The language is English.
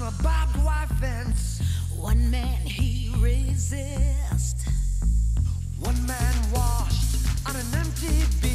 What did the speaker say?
on a barbed wire fence. One man he resists. One man washed on an empty beach.